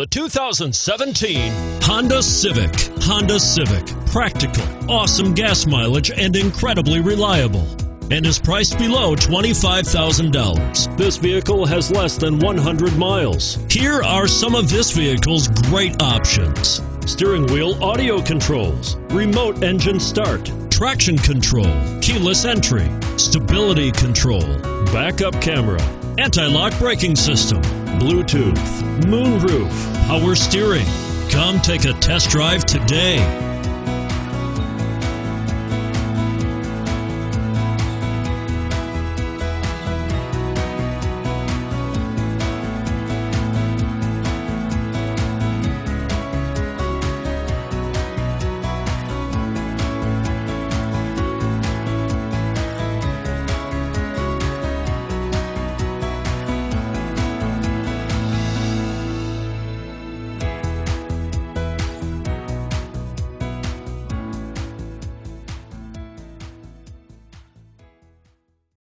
The 2017 Honda Civic. Honda Civic. Practical, awesome gas mileage, and incredibly reliable. And is priced below $25,000. This vehicle has less than 100 miles. Here are some of this vehicle's great options steering wheel audio controls, remote engine start, traction control, keyless entry, stability control, backup camera anti-lock braking system, Bluetooth, moonroof, power steering. Come take a test drive today.